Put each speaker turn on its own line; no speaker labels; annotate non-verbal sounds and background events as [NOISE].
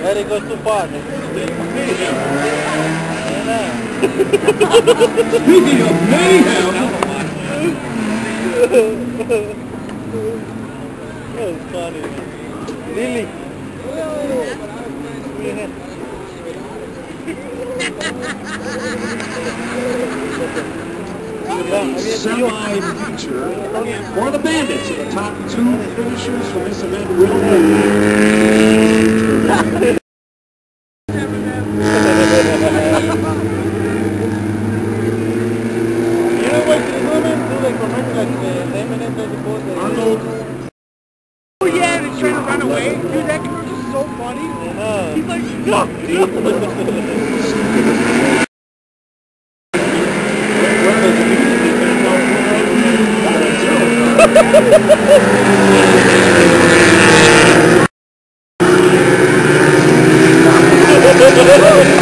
There he goes too far.
Speaking of mayhem,
That was funny. Lily.
semi-feature for the Bandits. The top two finishers for this event will be
You know what the
Obrigado. [LAUGHS]